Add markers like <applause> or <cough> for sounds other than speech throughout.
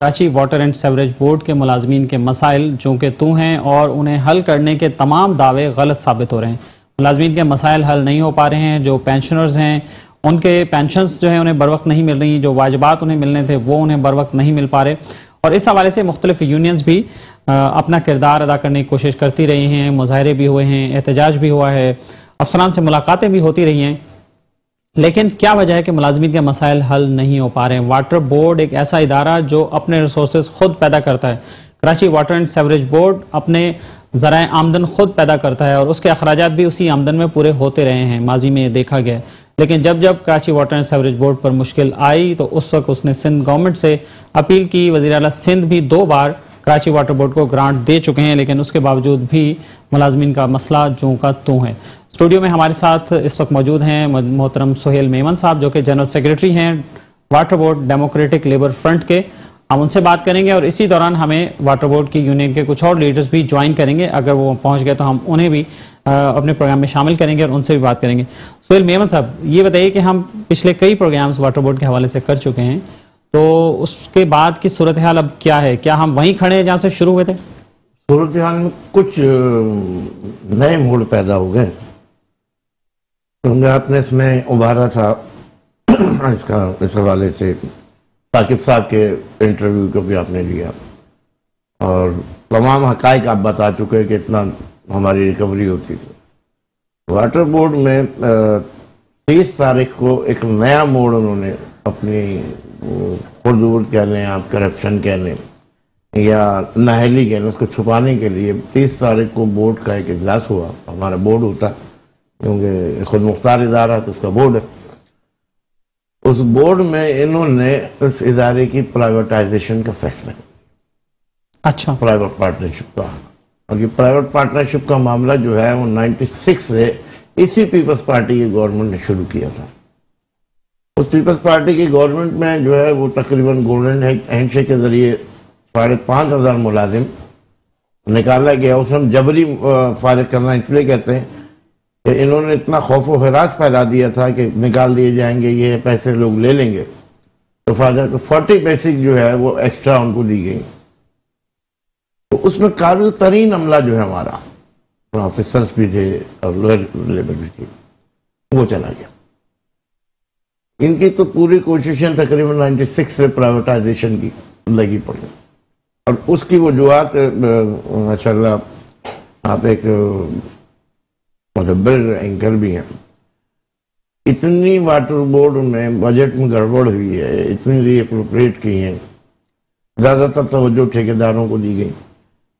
Karachi water and sewerage board के मुलाजमीन के मसाइल, जो कि तू हैं और उन्हें हल करने के तमाम दावे गलत साबित हो रहे हैं। मुलाजमीन के मसाइल हल नहीं हो पा रहे हैं, जो पेंशनर्स हैं, उनके पेंशनस जो है उन्हें बर वक्त नहीं मिल रही, जो वाजबात उन्हें मिलने थे, वो उन्हें बर वक्त नहीं मिल पा रहे। और इस हवाले से मुख्तलिफ़ यूनियंस भी अपना किरदार अदा करने की कोशिश करती रही हैं, मुजाहरे भी हुए हैं, एहतजाज भी हुआ है, अफसरान से मुलाकातें भी होती रही हैं। लेकिन क्या वजह है कि मुलाजमीन के मसाइल हल नहीं हो पा रहे हैं? वाटर बोर्ड एक ऐसा इदारा जो अपने रिसोर्स खुद पैदा करता है। Karachi water and sewerage board अपने ज़रा आमदन खुद पैदा करता है और उसके अखराज भी उसी आमदन में पूरे होते रहे हैं। माजी में देखा गया। लेकिन जब जब Karachi water and sewerage board पर मुश्किल आई तो उस वक्त उसने सिंध गवर्नमेंट से अपील की। वजी अला सिंध भी दो बार कराची वाटर बोर्ड को ग्रांट दे चुके हैं, लेकिन उसके बावजूद भी मुलाजमीन का मसला जो का तो है। स्टूडियो में हमारे साथ इस वक्त मौजूद हैं मोहतरम सोहेल मेमन साहब, जो कि जनरल सेक्रेटरी हैं water board democratic labour front के। हम उनसे बात करेंगे और इसी दौरान हमें वाटर बोर्ड की यूनियन के कुछ और लीडर्स भी ज्वाइन करेंगे। अगर वो पहुँच गए तो हम उन्हें भी अपने प्रोग्राम में शामिल करेंगे और उनसे भी बात करेंगे। सोहेल मेमन साहब, ये बताइए कि हम पिछले कई प्रोग्राम्स वाटर बोर्ड के हवाले से कर चुके हैं तो उसके बाद की सूरत हाल अब क्या है? क्या हम वहीं खड़े हैं जहाँ से शुरू हुए थे? सूरत हाल में कुछ नए मोड़ पैदा हो गए। क्योंकि आपने इसमें उभारा था, <clears throat> इसका, इस हवाले से, साकिब साहब के इंटरव्यू को भी आपने लिया। और तमाम हकाइक आप बता चुके हैं कि इतना हमारी रिकवरी होती थी। वाटर बोर्ड में तीस तारीख को एक नया मोड़ उन्होंने अपनी खुरदुर्द कह लें आप करप्शन कह लें, या नहली कह लें, उसको छुपाने के लिए तीस तारीख को बोर्ड का एक इजलास हुआ। हमारा बोर्ड होता क्योंकि खुद मुख्तार इदारा तो उसका बोर्ड है। उस बोर्ड में इन्होंने इस इदारे की प्राइवेटाइजेशन का फैसला किया। अच्छा। प्राइवेट पार्टनरशिप का। और ये प्राइवेट पार्टनरशिप का मामला जो है वो 96 से इसी पीपल्स पार्टी की गवर्नमेंट ने शुरू किया था। उस पीपल्स पार्टी की गवर्नमेंट में जो है वो तकरीबन गोल्डन हैंडशेक के ज़रिए साढ़े पाँच हज़ार मुलाजिम निकाला गया। उस हम जबरी फारिग करना इसलिए कहते हैं इन्होंने इतना खौफ हरास फैला दिया था कि निकाल दिए जाएँगे, ये पैसे लोग ले लेंगे। तो फ़ायदा तो फोर्टी बेसिक जो है वो एक्स्ट्रा उनको दी गई। तो उसमें काबिल तरीन अमला जो है हमारा ऑफिसर्स भी थे और लोअर लेवल भी थी, वो चला गया। इनकी तो पूरी कोशिशें तकरीबन 96 से प्राइवेटाइजेशन की लगी पड़ी। और उसकी वजूहत माशा आप एक मतलब एंकर भी हैं। इतनी वाटर बोर्ड में बजट में गड़बड़ हुई है, इतनी रीअप्रोप्रिएट की है। ज़्यादातर तवज्जो ठेकेदारों को दी गई।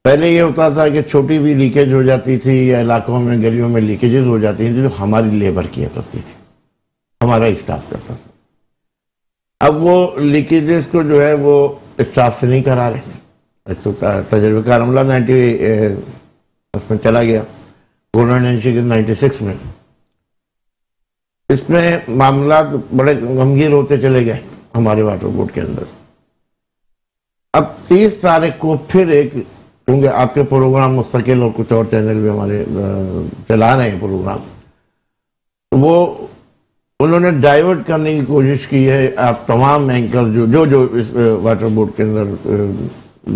पहले ये होता था कि छोटी भी लीकेज हो जाती थी या इलाकों में, गलियों में लीकेजेस हो जाती थी तो हमारी लेबर किया करती थी। हमारा स्टाफ करता था। अब वो लीकेजेस को जो है, वो स्टाफ से नहीं करा रहे तो तजर्बेकार अमला नाइन्टी उसमें चला गया। गोल्डन के नाइन्टी सिक्स में। इसमें मामला बड़े गंभीर होते चले गए हमारे वाटर बोर्ड के अंदर। अब तीस तारीख को फिर एक, क्योंकि आपके प्रोग्राम मुस्तकिल और कुछ और चैनल भी हमारे चला रहे हैं प्रोग्राम। तो वो, उन्होंने डाइवर्ट करने की कोशिश की है। आप तमाम एंकर जो जो जो इस वाटर बोर्ड के अंदर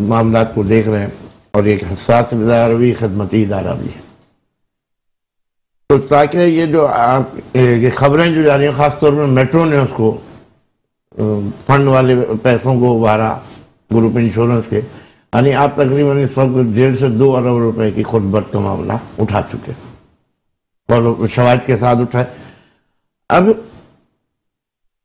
मामला को देख रहे हैं और एक हसास इदारा भी, खदमती इदारा भी है। तो ताकि ये जो आप ये खबरें जो जा रही हैं ख़ासतौर पर मेट्रो ने उसको फंड वाले पैसों को उभारा ग्रुप इंश्योरेंस के यानी आप तकरीबन इस वक्त डेढ़ से दो अरब रुपए की खुद बर्द का मामला उठा चुके और शवाद के साथ उठाए। अब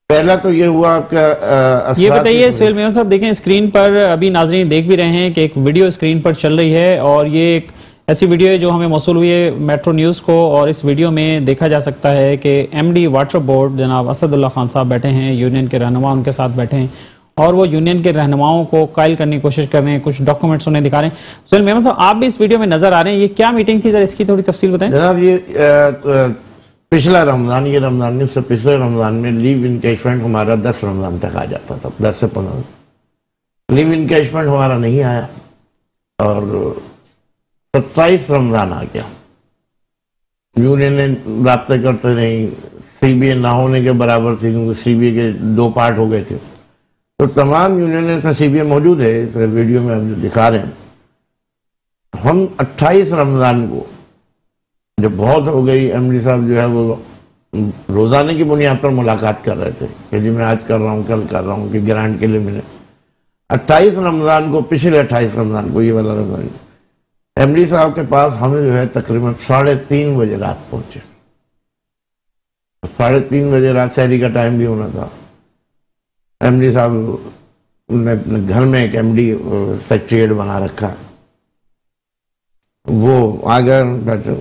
पहला तो ये हुआ आपका ये बताइए सुहेल मेमन साहब देखें स्क्रीन पर अभी नाजरीन देख भी रहे हैं कि एक वीडियो स्क्रीन पर चल रही है और ये एक ऐसी वीडियो है जो हमें मौसू हुई है मेट्रो न्यूज़ को, और इस वीडियो में देखा जा सकता है कि एमडी वाटर बोर्ड जनाब असदुल्ला खान साहब बैठे हैं यूनियन के रहनुमा उनके साथ बैठे हैं, और वो यूनियन के रहनुमाओं को कायल करने की कोशिश कर रहे हैं, कुछ डॉक्यूमेंट्स उन्हें दिखा रहे हैं। सुहेल साहब, आप भी इस वीडियो में नज़र आ रहे हैं, ये क्या मीटिंग थी, जरा इसकी थोड़ी तफसील बताएँ। जनाब, ये पिछला रमज़ान, ये रमज़ान में पिछले रमज़ान में लीव इनकेशमेंट हमारा दस रमज़ान तक आ जाता था, दस से पंद्रह। लीव इनकेशमेंट हमारा नहीं आया, और सत्ताईस रमज़ान आ गया यूनियन रबते करते रही, सीबीए ना होने के बराबर थी, क्योंकि सीबीए के दो पार्ट हो गए थे। तो तमाम यूनियन इसमें सीबीए मौजूद है, इस वीडियो में हम दिखा रहे हैं। हम 28 रमज़ान को, जब बहुत हो गई एमडी साहब जो है वो रोजाने की बुनियाद पर मुलाकात कर रहे थे, कि जी मैं आज कर रहा हूँ, कल कर रहा हूँ, कि ग्रांट के लिए मिले। 28 रमज़ान को, पिछले 28 रमज़ान को, ये वाला रमज़ान। एमडी साहब के पास हमें जो है तकरीबन साढ़े तीन बजे रात पहुँचे। साढ़े तीन बजे रात शहरी का टाइम भी होना था। एमडी साहब ने अपने घर में एक एमडी सेक्रेटरीट बना रखा। वो आ गए बैठे।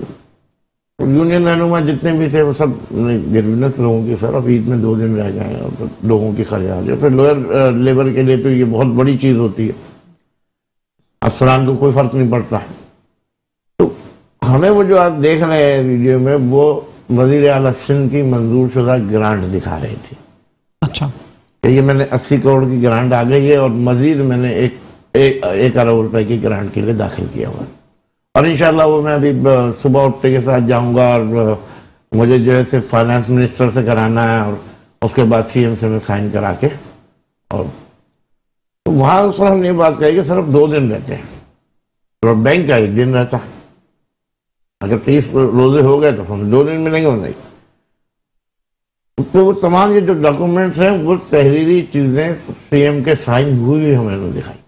यूनियन रहनुमा जितने भी थे, वो सब गिरविनस लोगों के सर अब ईद में दो दिन रह और तो लोगों की खरीदारी। फिर लोअर लेबर के लिए तो ये बहुत बड़ी चीज़ होती है। अफसरान को कोई फ़र्क नहीं पड़ता। तो हमें वो जो आप देख रहे हैं वीडियो में वो वज़ीर अला सिंध की मंजूर शुदा ग्रांट दिखा रही थी। अच्छा। ये मैंने अस्सी करोड़ की ग्रांट आ गई है और मजीद मैंने एक एक, एक अरब रुपए की ग्रांट के लिए दाखिल किया हुआ और इंशाल्लाह वो मैं अभी सुबह उठने के साथ जाऊँगा और मुझे जो है सिर्फ़ फाइनेंस मिनिस्टर से कराना है और उसके बाद सीएम से मैं साइन करा के और तो वहाँ उस वक्त हमने ये बात कही कि सिर्फ़ दो दिन रहते हैं। और बैंक का एक दिन रहता है। अगर तीस रोज़े हो गए तो हम दो दिन मिलेंगे नहीं। होने तो वो तमाम ये जो डॉक्यूमेंट्स हैं वो तहरीरी चीज़ें सीएम के साइन हुई हमें दिखाई।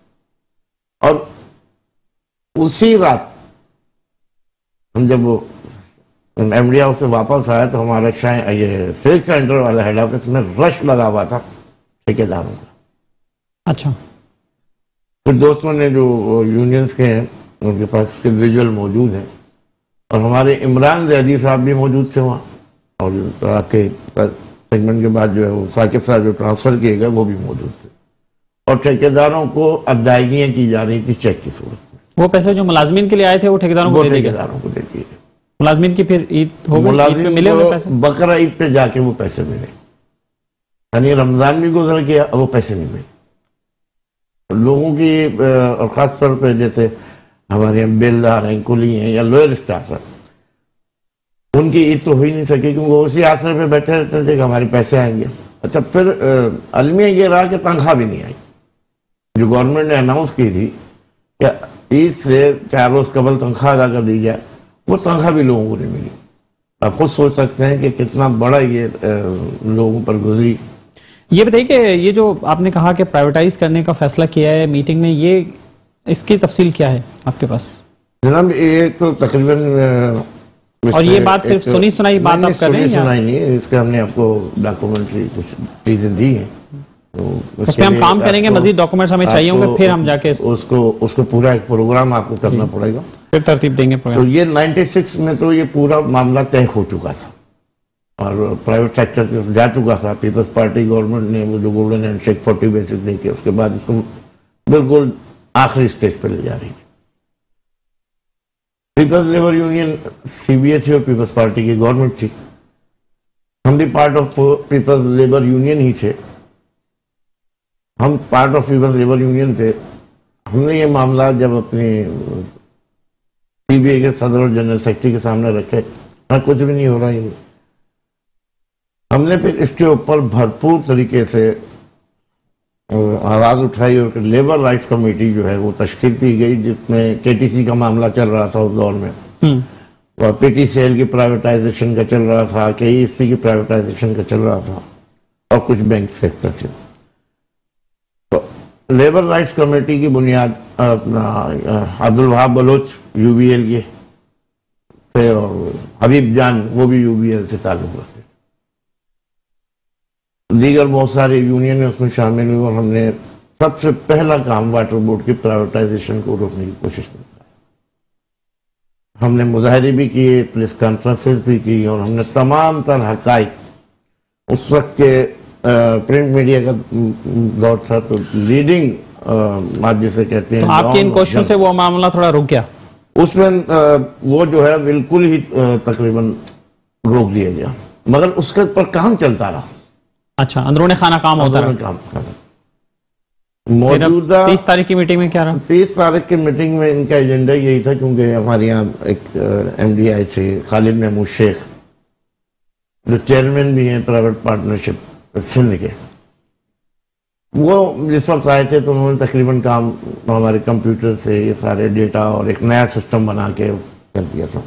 और उसी रात हम जब एमडी हाउस से वापस आया तो हमारा शायद ये सिल्क सेंटर वाला हेड ऑफ़िस में रश लगा हुआ था ठेकेदारों का। अच्छा। फिर दोस्तों ने जो यूनियंस के हैं उनके पास विजुअल मौजूद हैं। और हमारे इमरान जैदी साहब भी मौजूद थे वहाँ। और आपके सेगमेंट के बाद जो है वो साकिब साहब जो ट्रांसफ़र किए गए वो भी मौजूद थे। और ठेकेदारों को अदायगियाँ की जा रही थी चेक की सूरत वो पैसे जो मुलाजमीन के लिए आए थे वो ठेकेदारों को ठेकेदारों को दे दिए मुलाजमीन की फिर ईद हो गई मिले पैसे? बकरा ईद पे जाके वो पैसे मिले। यानी रमज़ान भी गुजर गया वो पैसे नहीं मिले। लोगों की और खास तौर पर जैसे हमारे यहाँ बेलदार हैं, कुली हैं या लोअर स्टाफ है उनकी ईद तो हो ही नहीं सकी, क्योंकि उसी आश्रय पे बैठे रहते थे कि हमारे पैसे आएँगे। अच्छा फिर अलमिया ये रहा कि तनख्वाह भी नहीं आई। जो गवर्नमेंट ने अनाउंस की थी कि ईद से चार रोज कबल तनख्वाह अदा कर दी जाए, वो तनख्वाह भी लोगों को नहीं मिली। आप खुद सोच सकते हैं कि कितना बड़ा ये लोगों पर गुजरी। ये बताइए कि ये जो आपने कहा कि प्राइवेटाइज करने का फैसला किया है मीटिंग में ये इसकी तफसील क्या है आपके पास? जनाब ये तो तकरीबन और ये बात सिर्फ़ सुनी सुनाई बात आप कर रहे हैं सुनाई नहीं है इसका हमने आपको डॉक्यूमेंट्री कुछ चीज़ें दी हैं। तो उस हम काम करेंगे मजीद डॉक्यूमेंट्स हमें चाहिए होंगे फिर हम जाके उसको उसको पूरा एक प्रोग्राम आपको करना पड़ेगा। फिर तरतीब देंगे तो ये 96 में तो ये पूरा मामला तय हो चुका था। और प्राइवेट सेक्टर जा चुका था। पीपल्स पार्टी गवर्नमेंट ने वो जो golden handshake forty basis देके उसके बाद इसको बिल्कुल आखिरी स्टेज पे ले जा रही थी। पीपल्स लेबर यूनियन सीबीए थी और पीपल्स पार्टी की गवर्नमेंट थी। हम भी part of People's Labour Union ही थे। हम part of People's Labour Union थे। हमने ये मामला जब अपने सीबीआई के सदर और जनरल सेक्रेटरी के सामने रखे हाँ कुछ भी नहीं हो रहा है हमने फिर इसके ऊपर भरपूर तरीके से आवाज़ उठाई और लेबर राइट्स कमेटी जो है वो तश्कील दी गई जिसमें केटीसी का मामला चल रहा था उस दौर में। हम्म। और पीटीसीएल की प्राइवेटाइजेशन का चल रहा था के की प्राइवेटाइजेशन का चल रहा था और कुछ बैंक सेक्टर थे तो लेबर राइट्स कमेटी की बुनियाद अपना अब्दुल वहाब बलोच यूबीएल के थे और हबीब जान वो भी यूबीएल से ताल्लुक रखते दीगर बहुत सारे यूनियन उसमें शामिल हुए और हमने सबसे पहला काम वाटर बोर्ड की प्राइवेटाइजेशन को रोकने की कोशिश की। हमने मुजाहरे भी किए प्रेस कॉन्फ्रेंसेस भी की और हमने तमाम तरह हकाइक उस वक्त के प्रिंट मीडिया का दौर था तो लीडिंग आज जिसे कहते हैं तो आपके इन क्वेश्चन से वो मामला थोड़ा रुक गया। उसमें वो जो है बिल्कुल ही तकरीबन रोक दिया गया। मगर उसके पर काम चलता रहा। अच्छा अंदरूनी खाना काम होता रहा। मौजूदा तीस तारीख की मीटिंग में क्या रहा? तीस तारीख की मीटिंग में इनका एजेंडा यही था क्योंकि हमारे यहाँ एक एम डी आई थे खालिद महमूद शेख जो चेयरमैन भी हैं प्राइवेट पार्टनरशिप सिंध के। वो जिस वक्त आए थे तो उन्होंने तकरीबन काम हमारे कंप्यूटर से ये सारे डेटा और एक नया सिस्टम बना के कर दिया था।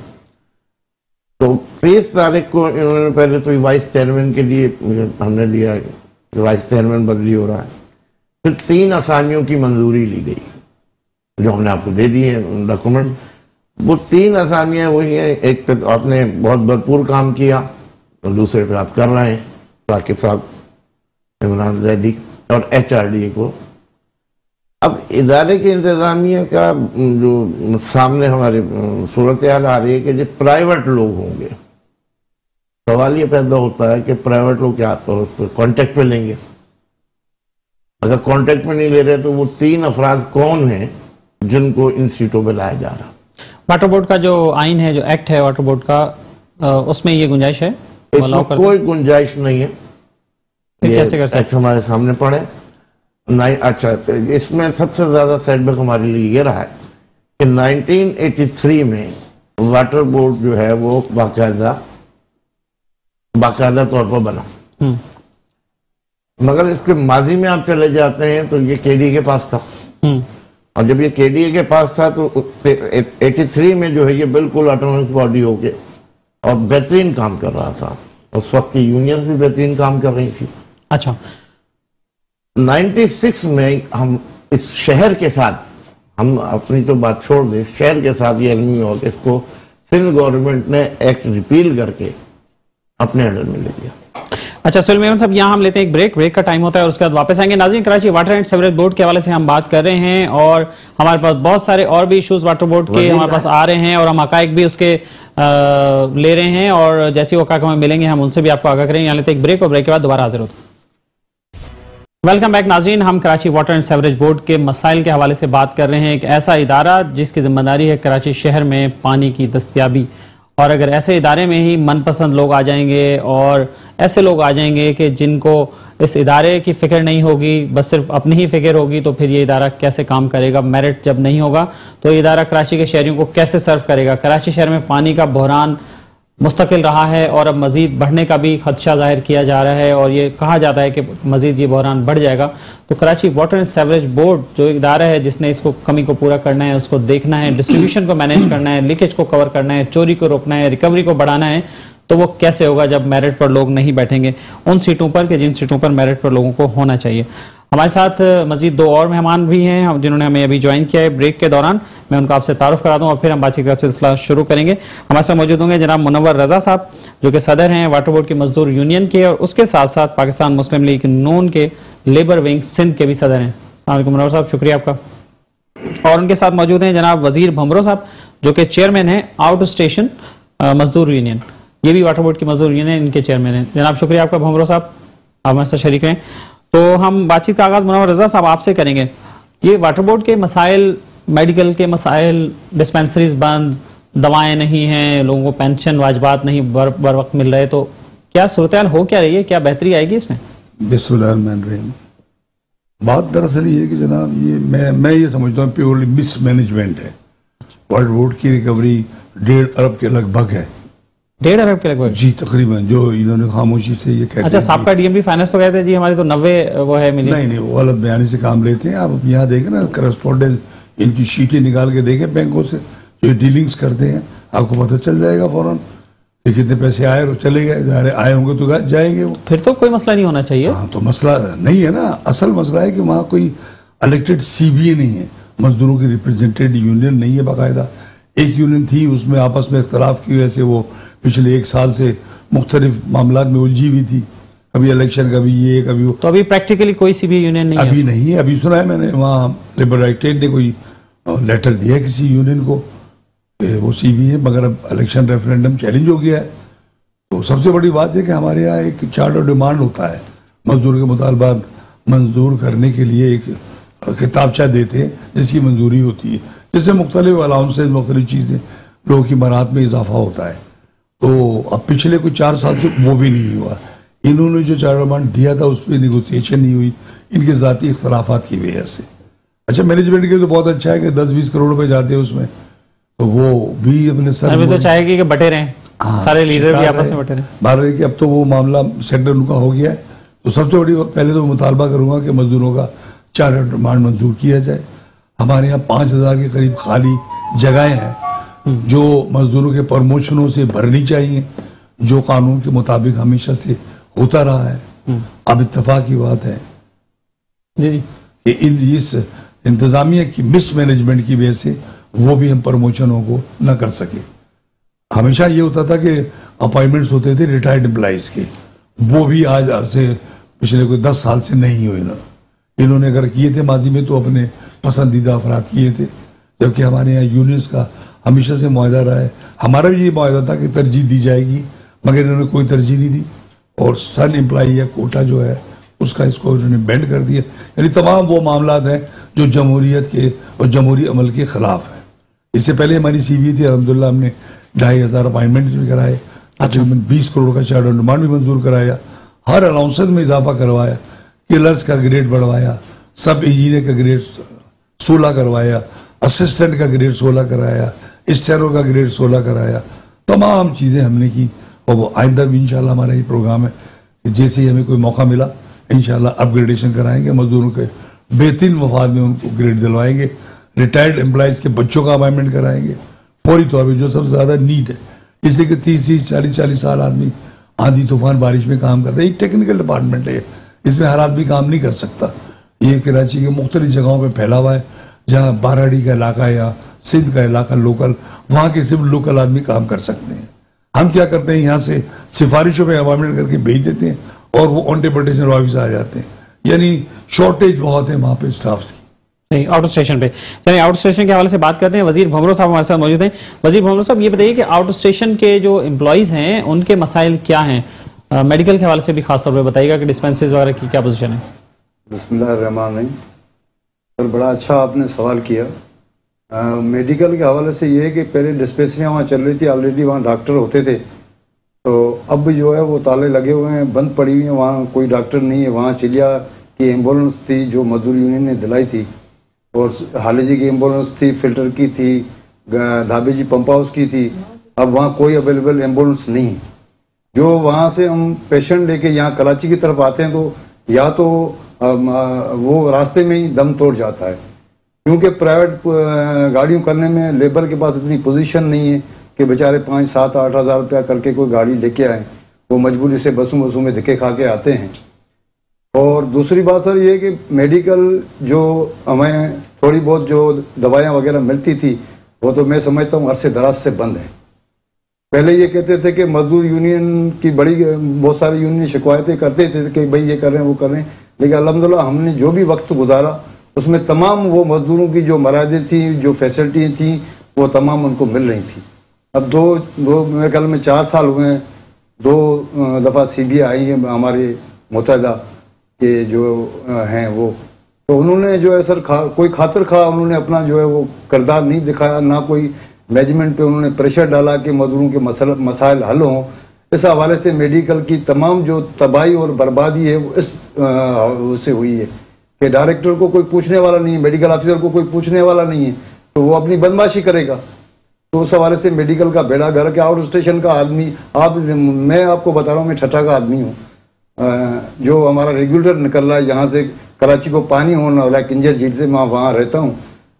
तो तेईस तारीख को इन्होंने पहले तो वाइस चेयरमैन के लिए हमने लिया वाइस चेयरमैन बदली हो रहा है। फिर तीन आसामियों की मंजूरी ली गई, जो हमने आपको दे दी है डॉक्यूमेंट वो तीन आसामियाँ वही हैं, एक पे तो आपने बहुत भरपूर काम किया, और दूसरे पे आप कर रहे हैं, साकिब साहब, इमरान जैदी और एच को अब इदारे के इंतजामिया का जो सामने हमारे सूरत हाल आ रही है कि जो प्राइवेट लोग होंगे सवाल ये पैदा होता है कि प्राइवेट लोग क्या तो उस पर कॉन्टेक्ट पे लेंगे। अगर कॉन्टेक्ट में नहीं ले रहे तो वो तीन अफराज कौन हैं जिनको इन सीटों पे लाया जा रहा? वाटर बोर्ड का जो आइन है जो एक्ट है वाटर बोर्ड का उसमें ये गुंजाइश है? इसमें कोई गुंजाइश नहीं है। कैसे कर सकते हमारे सामने पड़े। नहीं अच्छा इसमें सबसे ज़्यादा सेटबैक हमारे लिए ये रहा है कि 1983 में वाटर बोर्ड जो है वो बाकायदा बाकायदा तौर पर बना हम्म। मगर इसके माजी में आप चले जाते हैं तो ये केडी के पास था हम्म। और जब ये केडीए के पास था तो 83 में जो है ये बिल्कुल ऑटोनमस बॉडी हो गया और बेहतरीन काम कर रहा था उस वक्त की यूनियंस भी बेहतरीन काम कर रही थी अच्छा 96 में हम इस शहर के साथ हम अपनी तो बात छोड़ दें शहर के साथ ये अलमी हो इसको सिंध गवर्नमेंट ने एक्ट रिपील करके अपने अंडर में ले लिया। अच्छा सुल मेमन साहब यहाँ हम लेते हैं एक ब्रेक ब्रेक का टाइम होता है और उसके बाद वापस आएँगे। नाजिन Karachi water and sewerage board के हवाले से हम बात कर रहे हैं और हमारे पास बहुत सारे और भी इश्यूज़ वाटर बोर्ड के हमारे पास आ रहे हैं और हम हकाइक भी उसके आ, ले रहे हैं और जैसे वो हमें मिलेंगे हम उनसे भी आपको आगा करेंगे। यहाँ लेते हैं एक ब्रेक और ब्रेक के बाद दोबारा हाजिर होते वेलकम बैक नाजीन। हम Karachi water and sewerage board के मसाइल के हवाले से बात कर रहे हैं एक ऐसा इदारा जिसकी ज़िम्मेदारी है कराची शहर में पानी की दस्तियाबी। और अगर ऐसे इदारे में ही मनपसंद लोग आ जाएँगे और ऐसे लोग आ जाएँगे कि जिनको इस इदारे की फ़िक्र नहीं होगी, बस सिर्फ़ अपनी ही फ़िक्र होगी तो फिर ये इदारा कैसे काम करेगा? मेरिट जब नहीं होगा तो ये इदारा कराची के शहरियों को कैसे सर्व करेगा? कराची शहर में पानी का बहरान मुस्तकिल रहा है और अब मज़ीद बढ़ने का भी खदशा ज़ाहिर किया जा रहा है और ये कहा जाता है कि मज़ीद ये बहरान बढ़ जाएगा। तो Karachi water and sewerage board जो इदारा है, जिसने इसको कमी को पूरा करना है, उसको देखना है डिस्ट्रीब्यूशन को मैनेज करना है लीकेज को कवर करना है, चोरी को रोकना है रिकवरी को बढ़ाना है तो वो कैसे होगा जब मेरिट पर लोग नहीं बैठेंगे? उन सीटों पर कि जिन सीटों पर मेरिट पर लोगों को होना चाहिए। हमारे साथ मजीद दो और मेहमान भी हैं जिन्होंने हमें अभी ज्वाइन किया है ब्रेक के दौरान। मैं उनका आपसे तारुफ करा दूँ और फिर हम बातचीत का सिलसिला शुरू करेंगे। हमारे साथ मौजूद होंगे जनाब मुनवर रजा साहब, जो कि सदर हैं वाटर बोर्ड के मजदूर यूनियन के, और उसके साथ साथ पाकिस्तान मुस्लिम लीग नून के लेबर विंग सिंध के भी सदर हैं। मुनवर साहब, शुक्रिया आपका। और उनके साथ मौजूद हैं जनाब वज़ीर भमरो साहब, जो कि चेयरमैन है आउट स्टेशन मजदूर यूनियन ये भी वाटर बोर्ड के मजदूर यूनियन इनके चेयरमैन हैं। जनाब शुक्रिया आपका भमरो साहब, आप हमारे साथ शरीक हैं तो हम बातचीत का आगाज़ मुनवर रजा साहब आपसे करेंगे। ये वाटर बोर्ड के मसाइल मेडिकल के मसाइल डिस्पेंसरीज बंद दवाएँ नहीं हैं लोगों को पेंशन वाजबात नहीं बर, बर वक्त मिल रहे तो क्या सूरत हो क्या रही है? क्या बेहतरी आएगी इसमें? बात दरअसल ये कि जनाब ये मैं मैं ये समझता हूँ प्योरली मिसमैनेजमेंट है। वर्ल्ड बोर्ड की रिकवरी डेढ़ अरब के लगभग है। डेढ़ अरब के लगभग। जी तकरीबन जो इन्होंने खामोशी से ये कहते अच्छा साहब का डीएमपी फाइनेंस तो कहते हैं जी हमारी तो नब्बे वो है मिली नहीं नहीं वो गलत बयानी से काम लेते हैं। आप यहाँ देखें ना करस्पॉन्डेंस इनकी शीटें निकाल के देखें बैंकों से जो डीलिंग्स करते हैं आपको पता चल जाएगा फ़ौरन कि कितने पैसे आए और चले गए। आए होंगे तो जाएँगे वो। फिर तो कोई मसला नहीं होना चाहिए। हाँ तो मसला नहीं है ना। असल मसला है कि वहाँ कोई इलेक्टेड सी नहीं है। मजदूरों की रिप्रेजेंटेड यूनियन नहीं है बाकायदा। एक यूनियन थी उसमें आपस में इख्तलाफ की वजह से वो पिछले एक साल से मुख्तलिफ़ मामला में उलझी हुई थी। कभी इलेक्शन कभी ये कभी वो। तो अभी प्रैक्टिकली कोई सी भी यूनियन नहीं अभी है नहीं है अभी सुना है मैंने वहाँ लेबर राइटेड ने कोई लेटर दिया है किसी यूनियन को। वो सी भी है मगर अब इलेक्शन रेफरेंडम चैलेंज हो गया है। तो सबसे बड़ी बात है कि हमारे यहाँ एक चार्ट ऑफ़ डिमांड होता है। मजदूर के मुतालबात मंजूर करने के लिए एक किताबचा देते हैं जिसकी मंजूरी होती है। जिससे मुख्तलिफ़ अलाउंसेज मुख्तलिफ़ चीज़ें लोगों की मरात में इजाफा होता है। तो अब पिछले कुछ चार साल से वो भी नहीं हुआ। इन्होंने जो चार डिमांड दिया था उस पर निगोसिएशन नहीं हुई। इनके ज़ाती इख्तलाफा की वजह से। अच्छा मैनेजमेंट के तो बहुत अच्छा है कि दस बीस करोड़ रुपए जाते हैं उसमें। तो वो भी अपने सर अभी तो चाहेगी कि बटे रहे। हाँ, सारे लीडर भी आपस में बटे रहे। भारत की अब तो वो मामला सेटल उनका हो गया है। तो सबसे बड़ी पहले तो मुतालबा करूँगा कि मजदूरों का चार्टर डिमांड मंजूर किया जाए। हमारे यहाँ पाँच हज़ार के करीब खाली जगहें हैं जो मजदूरों के प्रमोशनों से भरनी चाहिए जो कानून के मुताबिक हमेशा से होता रहा है। अब इतफाक की बात है जी कि इन इस इंतजामिया की मिसमैनेजमेंट की वजह से वो भी हम प्रमोशनों को न कर सके। हमेशा ये होता था कि अपॉइंटमेंट्स होते थे रिटायर्ड एम्प्लॉज के। वो भी आज आज से पिछले कोई दस साल से नहीं हुए ना। इन्होंने अगर किए थे माजी में तो अपने पसंदीदा अफराद किए थे, जबकि हमारे यहाँ यूनियंस का हमेशा से माहा रहा है। हमारा भी ये माहा था कि तरजीह दी जाएगी, मगर इन्होंने कोई तरजीह नहीं दी, और सन एम्प्लाई या कोटा जो है, उसका इसको इन्होंने बैंड कर दिया। यानी तमाम वो मामला हैं जो जमहूरीत के और जमहूरी अमल के ख़िलाफ़ हैं। इससे पहले हमारी सी बी थी अलहमदिल्ला हमने ढाई हज़ार अपॉइंटमेंट भी कराए, तकरीबन बीस करोड़ का चार्ट डिमांड भी मंजूर कराया, हर अलाउंसेस में इजाफा करवाया, किलर्स का ग्रेड बढ़वाया, सब इंजीनियर का ग्रेड सोलह करवाया असिस्टेंट का ग्रेड सोलह कराया स्टेनो का ग्रेड सोलह कराया। तमाम चीज़ें हमने की। और वो आइंदा भी इंशाल्लाह हमारा ये प्रोग्राम है कि जैसे ही हमें कोई मौका मिला, इंशाल्लाह अपग्रेडेशन कराएँगे, मजदूरों के बेहतरीन मफाद में उनको ग्रेड दिलवाएँगे। रिटायर्ड एम्प्लॉयज़ के बच्चों का अपॉइंटमेंट कराएँगे। फौरी तौर पर जो सबसे ज़्यादा नीट है। इसलिए कि तीस तीस, चालीस चालीस साल आदमी आंधी तूफ़ान बारिश में काम करता है। एक टेक्निकल डिपार्टमेंट है इसमें हर आदमी काम नहीं कर सकता। ये कराची के मुख्तलि जगहों पर फैला हुआ है, जहाँ बाराड़ी का इलाका या सिंध का इलाका लोकल, वहाँ के सिर्फ़ लोकल आदमी काम कर सकते हैं। हम क्या करते हैं, यहाँ से सिफारिशों में अपॉइंटमेंट करके भेज देते हैं और वो ऑन डेपुटेशन आ जाते हैं। यानी शॉर्टेज बहुत है वहाँ पे स्टाफ की। नहीं आउट स्टेशन पे। चलिए आउट स्टेशन के हवाले से बात करते हैं, वज़ीर भमरो साहब हमारे साथ मौजूद हैं। वज़ीर भमरो साहब, ये बताइए कि आउट स्टेशन के जो एम्प्लॉयज़ हैं, उनके मसाइल क्या हैं? मेडिकल के हवाले से भी खासतौर पर बताइएगा कि डिस्पेंसरीज वगैरह की क्या पोजीशन है। बसमान सर बड़ा अच्छा आपने सवाल किया। आ, मेडिकल के हवाले से ये है कि पहले डिस्पेंसरियाँ वहाँ चल रही थी ऑलरेडी वहाँ डॉक्टर होते थे। तो अब जो है वो ताले लगे हुए हैं बंद पड़ी हुई हैं वहाँ कोई डॉक्टर नहीं है। वहाँ चिलिया की एंबुलेंस थी जो मजदूर यूनियन ने दिलाई थी। और हालेजी की एंबुलेंस थी फ़िल्टर की थी धाबे जी पंप हाउस की थी। अब वहाँ कोई अवेलेबल एंबुलेंस नहीं जो वहाँ से हम पेशेंट लेके यहाँ कराची की तरफ़ आते हैं तो या तो वो रास्ते में ही दम तोड़ जाता है। क्योंकि प्राइवेट गाड़ियों करने में लेबर के पास इतनी पोजीशन नहीं है कि बेचारे पाँच, सात, आठ हज़ार रुपया करके कोई गाड़ी लेके आए। वो मजबूरी से बसों बसों में धक्के खा के आते हैं। और दूसरी बात सर ये कि मेडिकल जो हमें थोड़ी बहुत जो दवाइयाँ वगैरह मिलती थी, वो तो मैं समझता हूँ अरसे दराज से बंद है। पहले ये कहते थे कि मजदूर यूनियन की बड़ी, बहुत सारी यूनियन शिकायतें करते थे कि भाई ये कर रहे हैं, वो कर रहे हैं। लेकिन अलहमदिल्ला हमने जो भी वक्त गुजारा, उसमें तमाम वो मजदूरों की जो मरादें थी, जो फैसिलिटी थी, वो तमाम उनको मिल रही थी। अब दो दो, मेरे ख्याल में चार साल हुए हैं, दो दफ़ा सी बी आई है हमारे मुतहदा के जो हैं वो। तो उन्होंने जो है सर, खा, कोई खातर खा, उन्होंने अपना जो है वो करदार नहीं दिखाया, ना कोई मैनेजमेंट पे उन्होंने प्रेशर डाला कि मजदूरों के मसल, मसाइल हल हों। इस हवाले से मेडिकल की तमाम जो तबाही और बर्बादी है, वो इस उससे हुई है। कि डायरेक्टर को कोई पूछने वाला नहीं है, मेडिकल ऑफिसर को कोई पूछने वाला नहीं है तो वो अपनी बदमाशी करेगा। तो उस हवाले से मेडिकल का बेड़ा घर, के आउट स्टेशन का आदमी, आप, मैं आपको बता रहा हूँ, मैं छठा का आदमी हूँ। जो हमारा रेगुलर निकल रहा है, यहाँ से कराची को पानी होना वाला किंजर झील से मैं वहाँ रहता हूँ।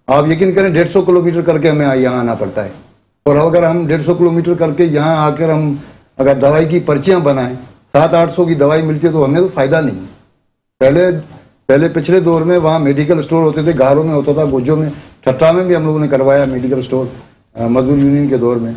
आप यकीन करें, डेढ़ सौ किलोमीटर करके हमें यहाँ आना पड़ता है। और अगर हम डेढ़ सौ किलोमीटर करके यहाँ आकर हम अगर दवाई की पर्चियाँ बनाएँ सात आठ सौ की दवाई मिलती है तो हमें तो फ़ायदा नहीं। पहले पहले पिछले दौर में वहाँ मेडिकल स्टोर होते थे घरों में होता था गोजों में ठट्टा में भी हम लोगों ने करवाया मेडिकल स्टोर मजदूर यूनियन के दौर में।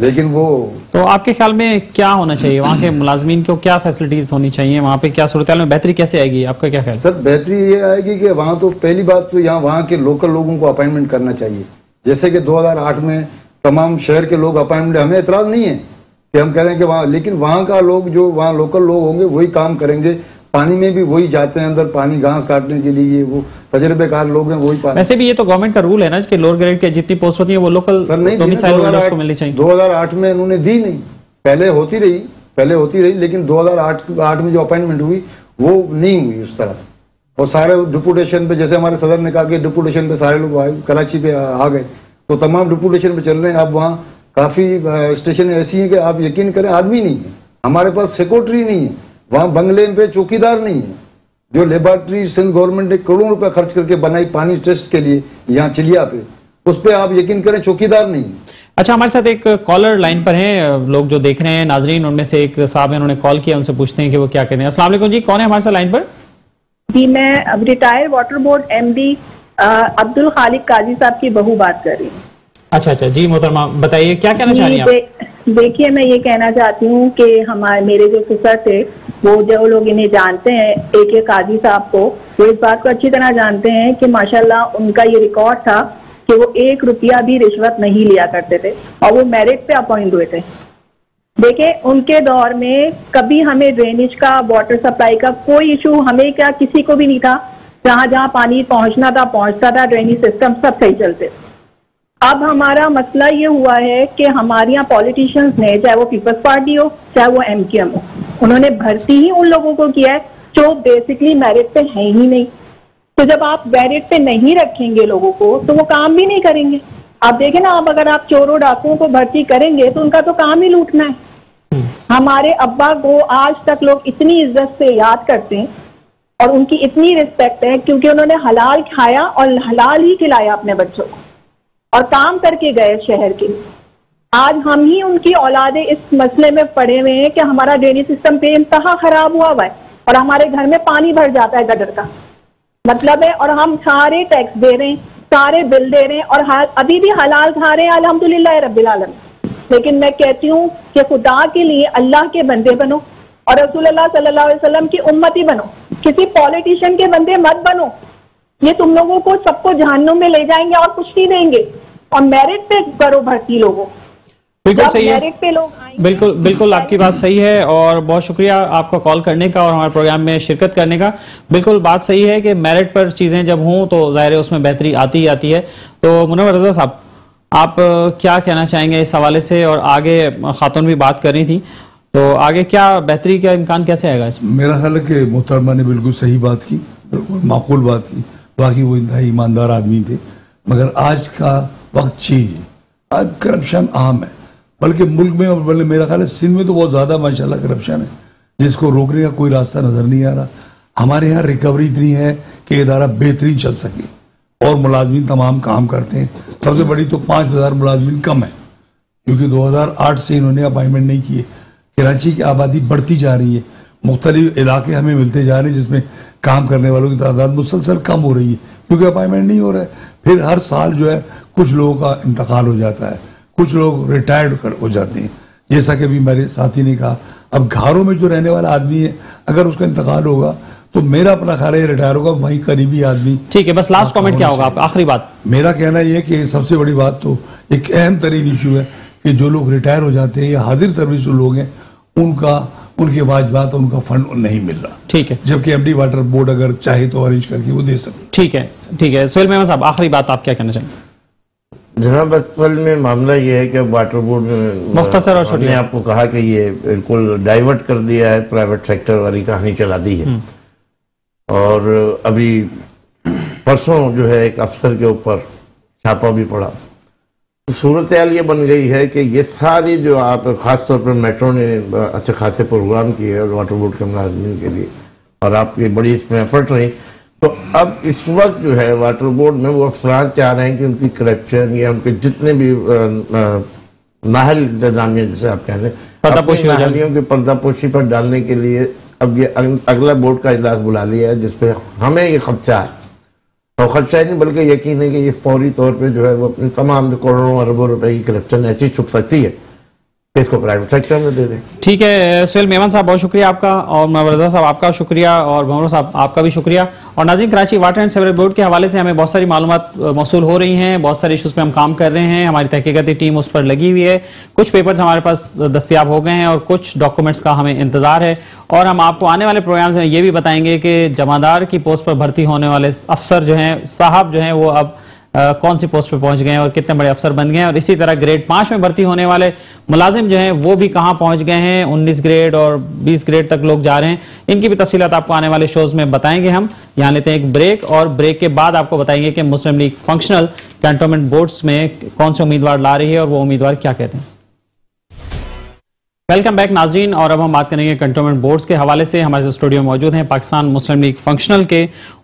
लेकिन वो तो आपके ख्याल में क्या होना चाहिए? वहाँ के मुलाजमीन को क्या फैसिलिटीज़ होनी चाहिए? वहाँ पे क्या सूरत में बेहतरी कैसे आएगी? आपका क्या ख्याल? सर बेहतरी ये आएगी कि वहाँ तो पहली बात तो यहाँ वहाँ के लोकल लोगों को अपॉइंटमेंट करना चाहिए। जैसे कि 2008 में तमाम शहर के लोग अपॉइंटमेंट हमें एतराज़ नहीं है। कि हम कह रहे हैं कि वहाँ लेकिन वहाँ का लोग जो वहाँ लोकल लोग होंगे वही काम करेंगे। पानी में भी वही जाते हैं अंदर पानी घास काटने के लिए वो तजर्बेकार लोग हैं वही पानी। वैसे भी ये तो गवर्नमेंट का रूल है ना कि लोअर ग्रेड के जितनी पोस्ट होती है वो लोकल सर नहीं दो हज़ार आठ में उन्होंने दी नहीं। पहले होती रही पहले होती रही लेकिन दो हज़ार आठ में जो अपॉइंटमेंट हुई वो नहीं हुई उस तरह। और सारे डिपुटेशन पे जैसे हमारे सदर ने कहा कि डिपुटेशन पे सारे लोग कराची पे आ गए। तो तमाम डिपुटेशन पे चल रहे हैं अब वहाँ काफ़ी स्टेशन ऐसी हैं कि आप यकीन करें आदमी नहीं है। हमारे पास सिक्योरिटी नहीं है। वहाँ बंगले पे चौकीदार नहीं है। जो लेबोरेटरी सिंध गवर्नमेंट ने करोड़ों रुपए खर्च करके बनाई पानी टेस्ट के लिए यहाँ चिलिया पे उस पर आप यकीन करें चौकीदार नहीं है। अच्छा हमारे साथ एक कॉलर लाइन पर हैं। लोग जो देख रहे हैं नाजरीन उनमें से एक साहब है उन्होंने कॉल किया उनसे पूछते हैं कि वो क्या कहते हैं। असला जी कौन है हमारे साथ लाइन पर? जी मैं अब retired water board MD Abdul Khaliq Qazi साहब की बहू बात कर रही हूँ। अच्छा अच्छा जी मोहतरमा, बताइए, क्या कहना चाह रही हैं देखिए, मैं ये कहना चाहती हूँ कि हमारे, मेरे जो ससुर थे, वो जो लोग इन्हें जानते हैं ए के काजी साहब को, वो इस बात को अच्छी तरह जानते हैं कि माशाल्लाह उनका ये रिकॉर्ड था कि वो एक रुपया भी रिश्वत नहीं लिया करते थे और वो मेरिट पे अपॉइंट हुए थे। देखिए, उनके दौर में कभी हमें ड्रेनेज का वाटर सप्लाई का कोई इशू हमें क्या, किसी को भी नहीं था। जहाँ जहाँ पानी पहुँचना था, पहुँचता था ड्रेनेज सिस्टम सब सही चलते। अब हमारा मसला ये हुआ है कि हमारे यहाँ पॉलिटिशियंस ने, चाहे वो पीपल्स पार्टी हो, चाहे वो एम हो, उन्होंने भर्ती ही उन लोगों को किया है जो बेसिकली मेरिट पे है ही नहीं। तो जब आप मेरिट पे नहीं रखेंगे लोगों को तो वो काम भी नहीं करेंगे। आप देखें ना, आप अगर आप चोरों डाकुओं को भर्ती करेंगे तो उनका तो काम ही लूटना है। हमारे अब्बा को आज तक लोग इतनी इज़्ज़त से याद करते हैं और उनकी इतनी रिस्पेक्ट है, क्योंकि उन्होंने हलाल खाया और हलाल ही खिलाया अपने बच्चों को। और काम करके गए शहर के। आज हम ही उनकी औलादे इस मसले में पड़े हुए हैं कि हमारा ड्रेनेज सिस्टम पे इंतहा खराब हुआ हुआ है और हमारे घर में पानी भर जाता है गटर का। मतलब है, और हम सारे टैक्स दे रहे हैं, सारे बिल दे रहे हैं, और अभी भी हलाल खा रहे हैं, अल्हम्दुलिल्लाह रब्बिल आलमीन। लेकिन मैं कहती हूँ कि खुदा के लिए अल्लाह के बंदे बनो और रसूल वसल्लम की उम्मती बनो। किसी पॉलिटिशियन के बंदे मत बनो। ये तुम लोगों को सबको जहन्नुम में ले जाएँगे और कुछ नहीं देंगे। और मेरिट पे करो भर्ती लोगों। बिल्कुल सही है। मेरिट पे लोग बिल्कुल बिल्कुल आपकी बात सही है और बहुत शुक्रिया आपका कॉल करने का और हमारे प्रोग्राम में शिरकत करने का। बिल्कुल बात सही है कि मेरिट पर चीज़ें जब हों तो ज़ाहिर है उसमें बेहतरी आती ही आती है। तो मुनवर रजा साहब आप क्या कहना चाहेंगे इस हवाले से? और आगे खातून भी बात कर रही थी। तो आगे क्या बेहतरी का इम्कान कैसे आएगा इसमें? मेरा ख्याल है कि मोहतरमा ने बिल्कुल सही बात की माकूल बात की। बाकी वो इंतहाई ईमानदार आदमी थे, मगर आज का वक्त चेंज है। आज करप्शन आम है, बल्कि मुल्क में और बल्कि मेरा ख्याल है, सिंध में तो बहुत ज़्यादा, माशाल्लाह करप्शन है, जिसको रोकने का कोई रास्ता नज़र नहीं आ रहा। हमारे यहाँ रिकवरी इतनी है कि इदारा बेहतरीन चल सके, और मुलाजमीन तमाम काम करते हैं। सबसे बड़ी तो पाँच हज़ार मुलाजमीन कम है, क्योंकि 2008 से इन्होंने अपॉइंटमेंट नहीं किए। कराची की आबादी बढ़ती जा रही है, मुख्तलिफ़ इलाके हमें मिलते जा रहे हैं, जिसमें काम करने वालों की तादाद मुसलसल कम हो रही है क्योंकि अपॉइंटमेंट नहीं हो रहा है। फिर हर साल जो है कुछ लोगों का इंतकाल हो जाता है कुछ लोग रिटायर्ड कर हो जाते हैं। जैसा कि अभी मेरे साथी ने कहा अब घरों में जो रहने वाला आदमी है अगर उसका इंतकाल होगा तो मेरा अपना ख्याल है रिटायर होगा वहीं करीबी आदमी ठीक है बस लास्ट कमेंट क्या होगा आखिरी बात। मेरा कहना यह कि सबसे बड़ी बात तो एक अहम तरीन इशू है कि जो लोग रिटायर हो जाते हैं या हाजिर सर्विस जो लोग हैं उनका उनके वाजबात उनका फंड नहीं मिल रहा। ठीक है। जबकि एमडी वाटर बोर्ड अगर चाहे तो अरेंज करके वो दे सकते ठीक है ठीक है। सोहेल मेमन साहब आखिरी बात आप क्या कहना चाहेंगे? जनाब असल में मामला ये है कि वाटर बोर्ड और हमने आपको कहा कि ये बिल्कुल डाइवर्ट कर दिया है प्राइवेट सेक्टर वाली कहानी चला दी है। और अभी परसों जो है एक अफसर के ऊपर छापा भी पड़ा। तो सूरत हाल ये बन गई है कि ये सारी जो आप खास तौर पर मेट्रो ने अच्छे खासे प्रोग्राम किए और वाटर बोर्ड के मुलाजमिन के लिए और आपकी बड़ी इसमें एफर्ट रही। तो अब इस वक्त जो है वाटर बोर्ड में वो अफसरान चाह रहे हैं कि उनकी करप्शन या उनके जितने भी नाहल इंतजामिया जैसे आप कह रहे हैं की पर्दापोशी पर डालने के लिए अब ये अगला बोर्ड का इजलास बुला लिया है जिसपे हमें ये खदशा है। और खर्चा ही नहीं, बल्कि यकीन है कि ये फौरी तौर पर जो है वो अपने तमाम करोड़ों अरबों रुपए की करप्शन ऐसी छुप सकती है। इसको प्राइवेट सेक्टर में दे दें। ठीक है, सुहेल मेमन साहब, बहुत शुक्रिया आपका और मवरजा साहब, आपका शुक्रिया और भंवर साहब, आपका भी शुक्रिया। और नाजिन, Karachi water and sewerage board के हवाले से हमें बहुत सारी मालूम मौसू हो रही हैं, बहुत सारे इशूज़ पे हम काम कर रहे हैं, हमारी तहकीकती टीम उस पर लगी हुई है। कुछ पेपर्स हमारे पास दस्तियाब हो गए हैं और कुछ डॉक्यूमेंट्स का हमें इंतज़ार है। और हम आपको आने वाले प्रोग्राम्स में ये भी बताएँगे कि जमादार की पोस्ट पर भर्ती होने वाले अफसर जो हैं, साहब जो हैं, वो अब कौन सी पोस्ट पे पहुँच गए हैं और कितने बड़े अफसर बन गए हैं? और इसी तरह ग्रेड पाँच में भर्ती होने वाले मुलाजिम जो हैं, वो भी कहाँ पहुँच गए हैं? उन्नीस ग्रेड और बीस ग्रेड तक लोग जा रहे हैं। इनकी भी तफसीत आपको आने वाले शोज़ में बताएँगे हम। यहाँ लेते हैं एक ब्रेक और ब्रेक के बाद आपको बताएँगे कि Muslim League Functional cantonment boards में कौन से उम्मीदवार ला रही है और वो उम्मीदवार क्या कहते हैं। वेलकम बैक नाजरीन और अब हम बात करेंगे कंटोनमेंट बोर्ड्स के हवाले से। हमारे स्टूडियो में मौजूद हैं पाकिस्तान मुस्लिम लीग फंक्शनल के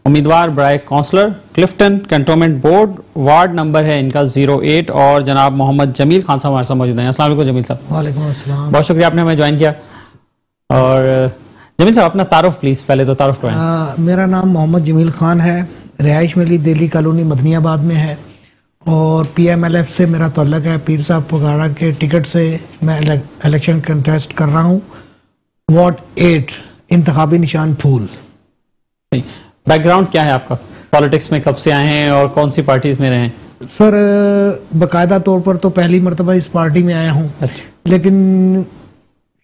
उम्मीदवार ब्राय councillor Clifton cantonment board. Ward number है इनका ज़ीरो एट और जनाब मोहम्मद जमील खान साहब हमारे साथ मौजूद हैं। असल जमील साहब। वालेकुम बहुत शुक्रिया आपने हमें ज्वाइन किया। और जमील साहब अपना तारुफ प्लीज़ पहले तो तारुफ करवाएँ मेरा नाम मोहम्मद जमील खान है। रिहाइश मेरी दिल्ली कॉलोनी मदनियाबाद में है। और पीएमएलएफ से मेरा तल्लक है। पीर साहब पुगारा के टिकट से मैं इलेक्शन कंटेस्ट कर रहा हूँ। वार्ड एट इंतखाबी निशान फूल। बैकग्राउंड क्या है आपका? पॉलिटिक्स में कब से आए हैं और कौन सी पार्टीज़ में रहे हैं? सर बकायदा तौर पर तो पहली मरतबा इस पार्टी में आया हूँ। अच्छा। लेकिन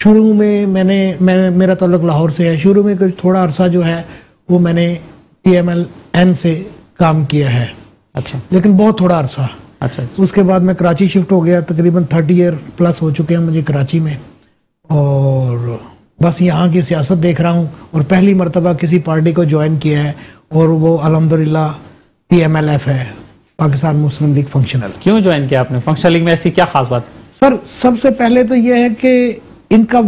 शुरू में मैंने मैं मेरा तल्लक लाहौर से है। शुरू में कुछ थोड़ा अरसा जो है वो मैंने पी एम एल एन से काम किया है। अच्छा। लेकिन बहुत थोड़ा अरसा। अच्छा उसके बाद मैं कराची शिफ्ट हो गया तकरीबन थर्टी ईयर प्लस हो चुके हैं मुझे कराची में। और बस यहाँ की सियासत देख रहा हूँ और पहली मरतबा किसी पार्टी को ज्वाइन किया है और वो अलहमदिल्ला पी एम एल एफ़ है पाकिस्तान मुस्लिम लीग फंक्शनल क्यों ज्वाइन किया आपने? फंक्शनल लीग में ऐसी क्या खास बात? सर सबसे पहले तो ये है कि इनका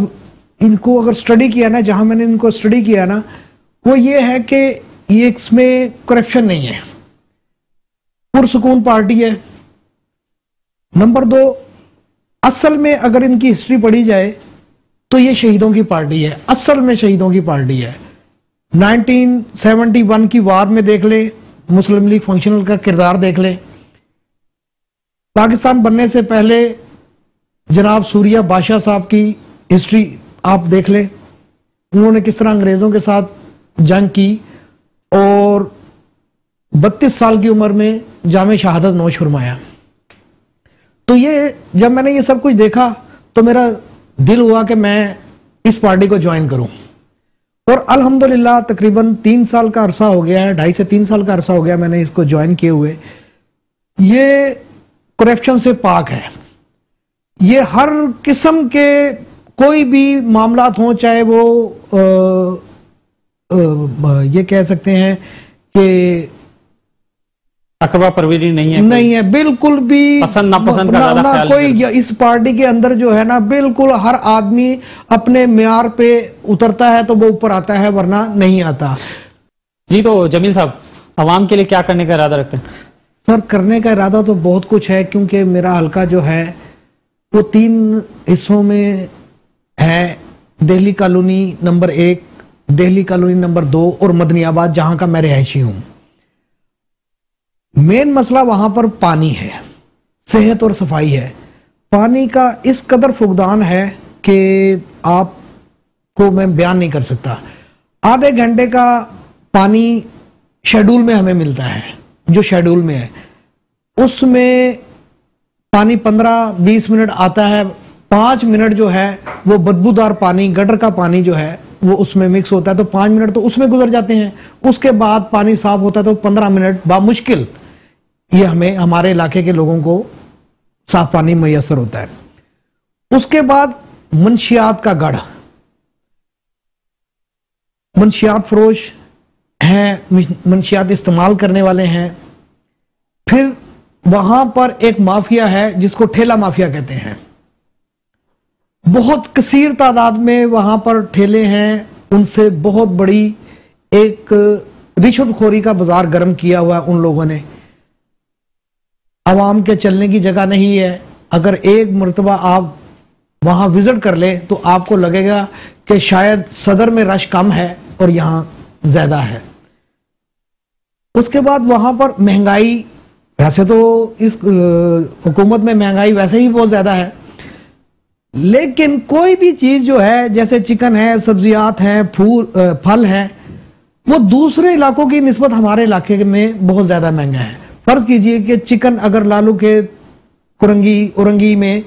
इनको अगर स्टडी किया ना जहाँ मैंने इनको स्टडी किया ना वो ये है कि ये इसमें करप्शन नहीं है। पुरसकून पार्टी है। नंबर दो, असल में अगर इनकी हिस्ट्री पढ़ी जाए तो ये शहीदों की पार्टी है। असल में शहीदों की पार्टी है। 1971 की वार में देख ले, मुस्लिम लीग फंक्शनल का किरदार देख ले। पाकिस्तान बनने से पहले जनाब सूर्या बादशाह साहब की हिस्ट्री आप देख ले। उन्होंने किस तरह अंग्रेज़ों के साथ जंग की और 32 साल की उम्र में जाम शहादत नोश फरमाया। तो ये जब मैंने ये सब कुछ देखा तो मेरा दिल हुआ कि मैं इस पार्टी को ज्वाइन करूँ। और अल्हम्दुलिल्लाह तकरीबन तीन साल का अरसा हो गया है ढाई से तीन साल का अरसा हो गया मैंने इसको ज्वाइन किए हुए। ये करप्शन से पाक है। ये हर किस्म के कोई भी मामला हों चाहे वो आ, आ, ये कह सकते हैं कि अकबा परवीरी नहीं है नहीं है बिल्कुल भी पसंद नापसंद का ना, ज़्यादा ना कोई इस पार्टी के अंदर जो है ना बिल्कुल हर आदमी अपने म्यार पे उतरता है तो वो ऊपर आता है वरना नहीं आता। जी तो जमील साहब आवाम के लिए क्या करने का इरादा रखते हैं? सर करने का इरादा तो बहुत कुछ है क्योंकि मेरा हल्का जो है वो तीन हिस्सों में है दिल्ली कॉलोनी नंबर एक दिल्ली कॉलोनी नंबर दो और मदनियाबाद जहाँ का मैं रिहायशी हूँ। मेन मसला वहाँ पर पानी है, सेहत और सफ़ाई है। पानी का इस कदर फुकदान है कि आपको मैं बयान नहीं कर सकता। आधे घंटे का पानी शेड्यूल में हमें मिलता है, जो शेड्यूल में है। उसमें पानी 15-20 मिनट आता है, पाँच मिनट जो है, वो बदबूदार पानी, गटर का पानी जो है, वो उसमें मिक्स होता है। तो पाँच मिनट तो उसमें गुजर जाते हैं, उसके बाद पानी साफ़ होता है तो पंद्रह मिनट बामुश्किल ये हमें, हमारे इलाके के लोगों को साफ़ पानी मैसर होता है। उसके बाद मंशियात का गढ़। मंशियात फरोश हैं, मंशियात इस्तेमाल करने वाले हैं। फिर वहाँ पर एक माफिया है, जिसको ठेला माफिया कहते हैं। बहुत कसीर तादाद में वहाँ पर ठेले हैं। उनसे बहुत बड़ी एक रिश्वतखोरी का बाज़ार गर्म किया हुआ है उन लोगों ने। आवाम के चलने की जगह नहीं है। अगर एक मरतबा आप वहाँ विज़िट कर ले तो आपको लगेगा कि शायद सदर में रश कम है और यहाँ ज़्यादा है। उसके बाद वहाँ पर महँगाई, वैसे तो इस हुकूमत में महँगाई वैसे ही बहुत ज़्यादा है। लेकिन कोई भी चीज़ जो है, जैसे चिकन है, सब्जियात हैं, फूल फल हैं, वो दूसरे इलाकों की नस्बत हमारे इलाके में बहुत ज़्यादा महँगा है। फ़र्ज़ कीजिए कि चिकन अगर लालू के कुरंगी उरंगी में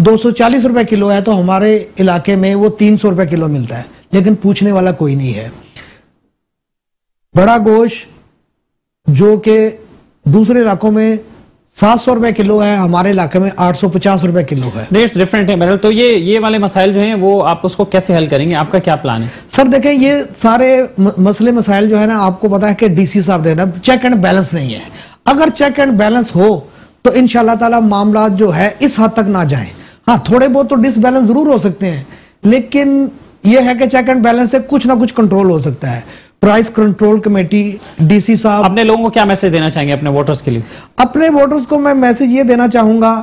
दो सौ चालीस रुपए किलो है तो हमारे इलाके में वो तीन सौ रुपए किलो मिलता है। लेकिन पूछने वाला कोई नहीं है। बड़ा गोश जो कि दूसरे इलाकों में सात सौ रुपए किलो है हमारे इलाके में आठ सौ पचास रुपए किलो है। रेट्स डिफरेंट है तो ये ये वाले मसाइल जो हैं वो आप उसको कैसे हल करेंगे? आपका क्या प्लान है? सर देखें ये सारे मसले मसाइल जो है ना आपको पता है कि डीसी साहब देना चेक एंड बैलेंस नहीं है। अगर चेक एंड बैलेंस हो तो इन ताला मामला जो है इस हद तक ना जाए। हाँ थोड़े बहुत तो डिसबैलेंस ज़रूर हो सकते हैं लेकिन यह है कि चेक एंड बैलेंस से कुछ ना कुछ कंट्रोल हो सकता है। प्राइस कंट्रोल कमेटी डीसी साहब। अपने लोगों को क्या मैसेज देना चाहेंगे अपने वोटर्स के लिए? अपने वोटर्स को मैं मैसेज ये देना चाहूँगा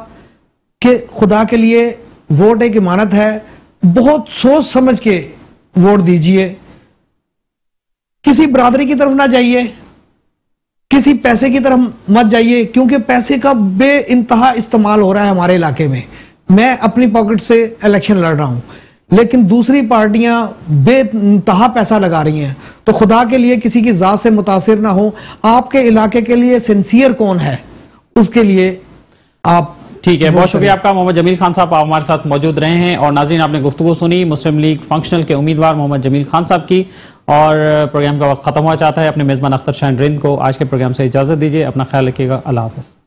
कि खुदा के लिए वोट एक इमानत है। बहुत सोच समझ के वोट दीजिए। किसी बरादरी की तरफ़ ना जाइए। किसी पैसे की तरफ़ मत जाइए क्योंकि पैसे का बे इंतहा इस्तेमाल हो रहा है हमारे इलाके में। मैं अपनी पॉकेट से इलेक्शन लड़ रहा हूँ लेकिन दूसरी पार्टियाँ बेतहा पैसा लगा रही हैं। तो खुदा के लिए किसी की जात से मुतासर ना हो। आपके इलाके के लिए सिंसियर कौन है? उसके लिए आप ठीक है बहुत शुक्रिया आपका। मोहम्मद जमील खान साहब आप हमारे साथ मौजूद रहे हैं और नाजीन आपने गुफ्तु सुनी। मुस्लिम लीग फंक्शनल के उम्मीदवार मोहम्मद जमील खान साहब की। और प्रोग्राम का वक्त खत्म हुआ। चाहता है अपने मेजबान अख्तर शाह रिंद को आज के प्रोग्राम से इजाज़त दीजिए। अपना ख्याल रखिएगा। अल्लाह हाफ़